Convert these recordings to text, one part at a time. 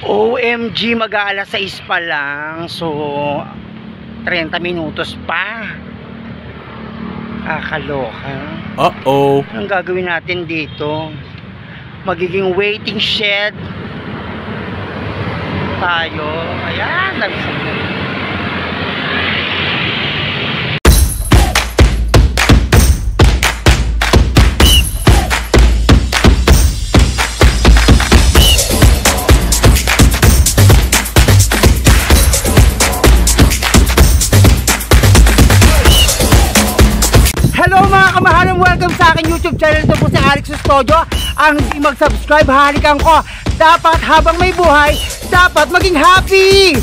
OMG, mag-aalas 6 pa lang. So, 30 minutos pa. Kakaloka. Uh-oh. Anong gagawin natin dito? Magiging waiting shed tayo. Ayan, nabisag na. Welcome sa aking YouTube channel. Ito po si Alex Custodio. Ang hindi mag-subscribe, halikan ko. Dapat habang may buhay, dapat maging happy!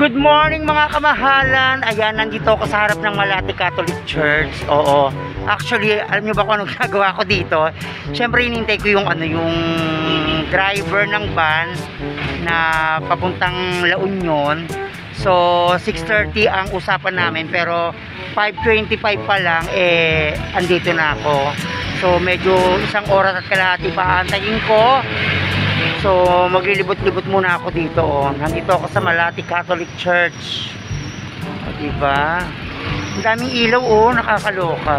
Good morning mga kamahalan. Ayan, nandito ako sa harap ng Malate Catholic Church. Oo. Actually, alam niyo ba kung anong gagawa ko dito? Siyempre, inintay ko yung ano, yung driver ng van na papuntang La Union. So, 6.30 ang usapan namin pero 5.25 pa lang eh andito na ako. So, medyo isang oras at kalahati pa antayin ko. So, maglilibot-libot muna ako dito. Oh. Nandito ako sa Malati Catholic Church. O, diba? Ang daming ilaw, oh. Nakakaloka.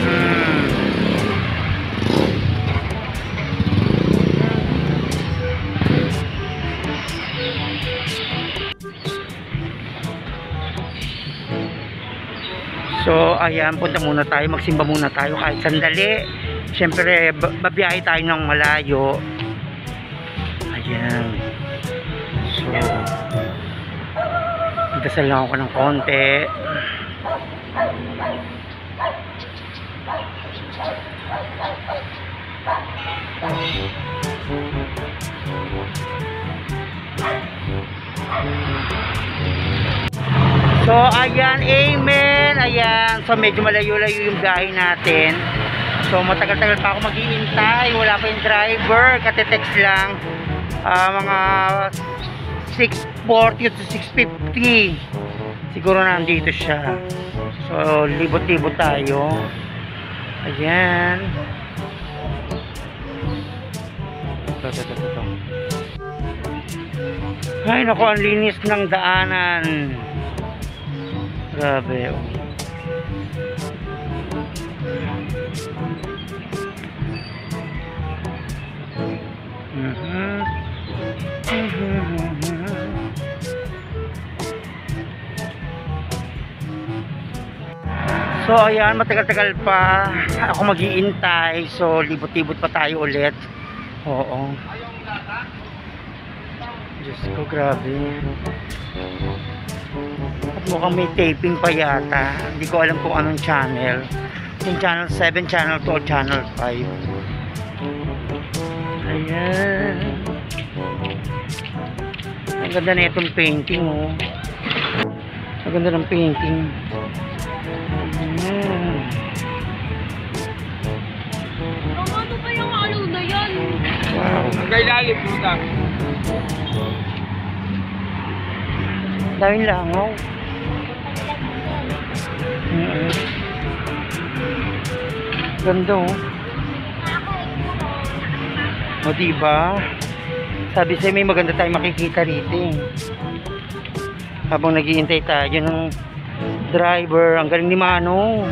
Hmm. So, ayan, punta muna tayo, magsimba muna tayo kahit sandali. Siyempre, ba- babiyahe tayo ng malayo. Ayan. So, magdasal lang ako ng konti. So, ayan, amen. So, medyo malayo-layo yung biyahe natin. So, matagal-tagal pa ako maghihintay. Wala pa yung driver. Kate-text lang. Ah, mga 6.40 to 6.50. Siguro nandito siya. So, libot-libot tayo. Ayan. Ito, ito, ito, ito. Ay, naku, ang linis ng daanan. Grabe. oh. So ayan, matagal-tagal pa ako mag-iintay. So libot-libot pa tayo ulit. Oo. Diyos ko, grabe. At mukhang may taping pa yata. Hindi ko alam kung anong channel. Yung channel 7, channel 2, o channel 5. Ayan. Ang ganda na itong painting, oh. Ang ganda ng painting. Wow. Hanggang ilalim, puta. Daming langaw. Mm Ganda oh. O diba? Sabi sa'yo may maganda tayong makikita rito eh. Habang naghihintay tayo ng driver. Ang galing ni Mano.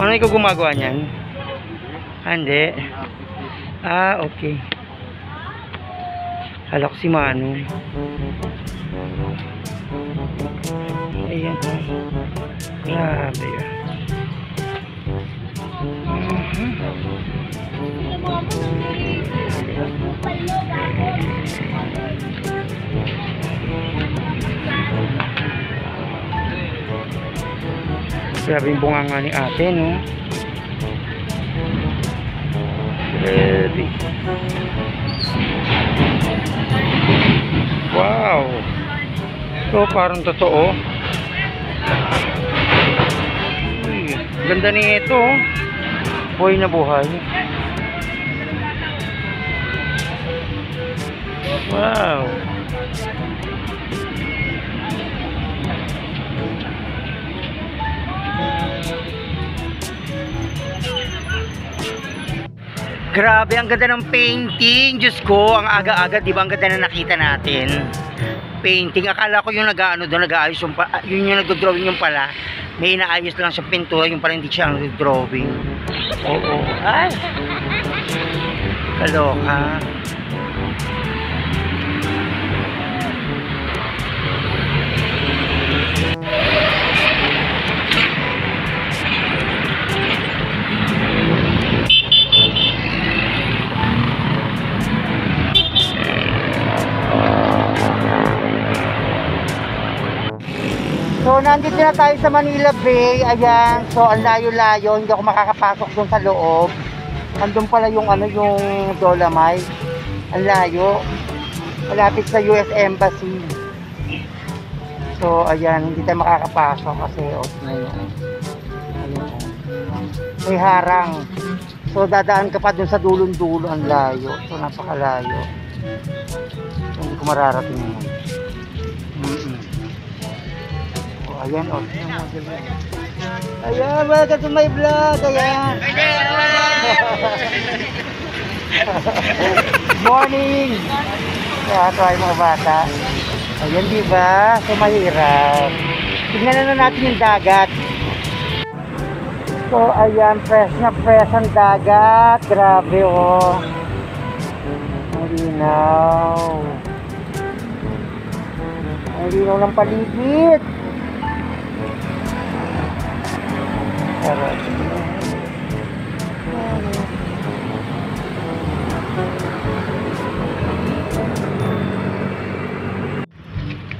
Ano ikaw gumagawa niyan? Ah, hindi. Ah, okay. Hala ko si Manu. Ayan. Grabe. ah. Mhm. Grabe yung bunganga ni ate, no? Grabe. Wow. So, parang totoo. Uy, ganda nito. oh. Buhay na buhay. Wow. Grabe, ang ganda ng painting. Diyos ko, ang aga-aga, di ba? Ang ganda na nakita natin. Painting. Akala ko yung nag-ano doon, nag-aayos yung, pa- yun yung nag-drawing yung pala. May inaayos lang sa pintura, yung pala hindi siya ang drawing. Oo. Ay. Kaloka. Nandito na tayo sa Manila Bay. Ayan. So, ang layo-layo. Hindi ako makakapasok doon sa loob. Andun pala yung ano, yung Dolomite. Ang layo. Malapit sa US Embassy. So, ayan. Hindi tayo makakapasok kasi off na yun. Ayun. oh. May harang. So, dadaan ka pa doon sa dulong-dulo. Ang layo. So, napakalayo. So, hindi ko mararating yun. Ayan, oh. Ayan, welcome to my vlog. Ayan. Morning. Kaya try mga bata. Ayan, di ba? So, mahirap. Tignan na natin yung dagat. So, ayan, fresh na fresh ang dagat. Grabe, oh. Ang linaw. Ang linaw ng paligid. Sarap.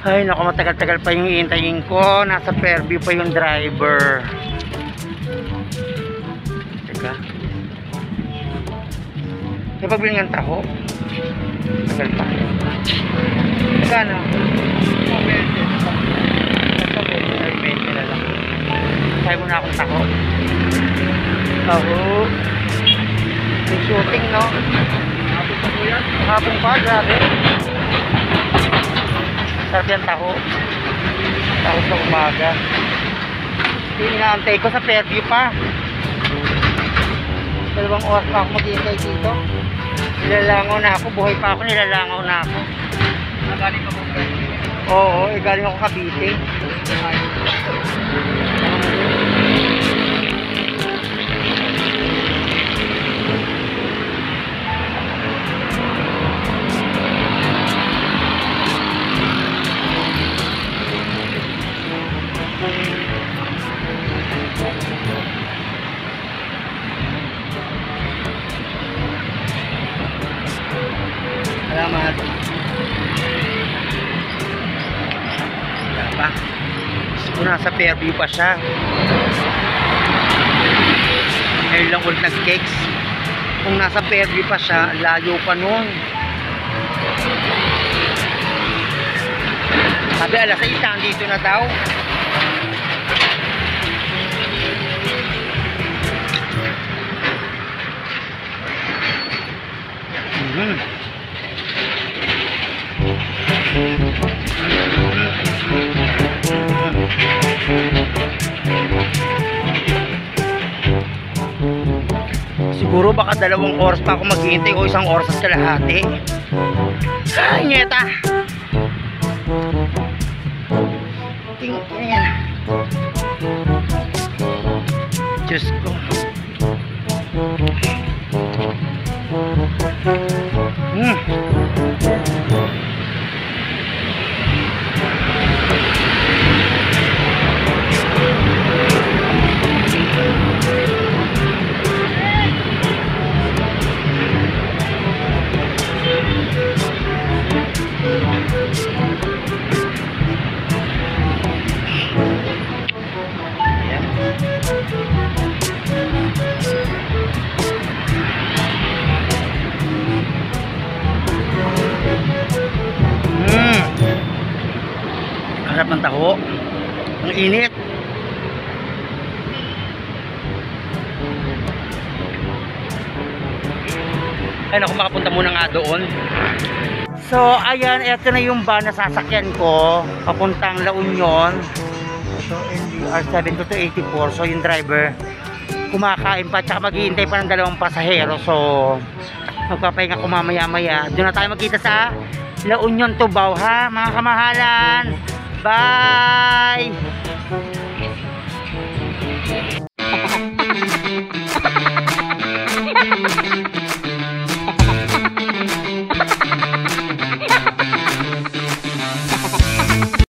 Ay, naku, matagal-tagal pa yung iintayin ko. Nasa Fairview pa yung driver. Teka. May pagbili ng taho. Tagal pa. Magkano? Ay, 20 na lang. Kaya mo na akong taho. Taho. May shooting, no? Hapon pa grabe. Sarap yan taho. Taho sa umaga. Inaantay ko sa Fairview pa. Dalawang oras pa ako maghihintay dito. Nilalangaw na ako. Buhay pa ako, nilalangaw na ako. Nagaling ba? Oo, eh, galing ako Cavite. Salamat. Pa. Ko nasa Fairview pa siya. Ngayon lang ulit nag-cakes. Kung nasa Fairview pa siya, layo pa nun. Sabi alas 6, nandito na daw. Siguro baka dalawang oras pa ako maghihintay o isang oras at kalahati. Ay, nyeta! Ting, ayan. Diyos ko. Harap ng taho. Ang init. Ay, naku, makapunta muna nga doon. So, ayan, eto na yung van na sasakyan ko. Papuntang La Union. Ito, NDR 7284. So, yung driver, kumakain pa tsaka maghihintay pa ng dalawang pasahero. So, magpapahinga ko mamaya-maya. Doon na tayo magkita sa La Union, Tubao ha, mga kamahalan. Bye!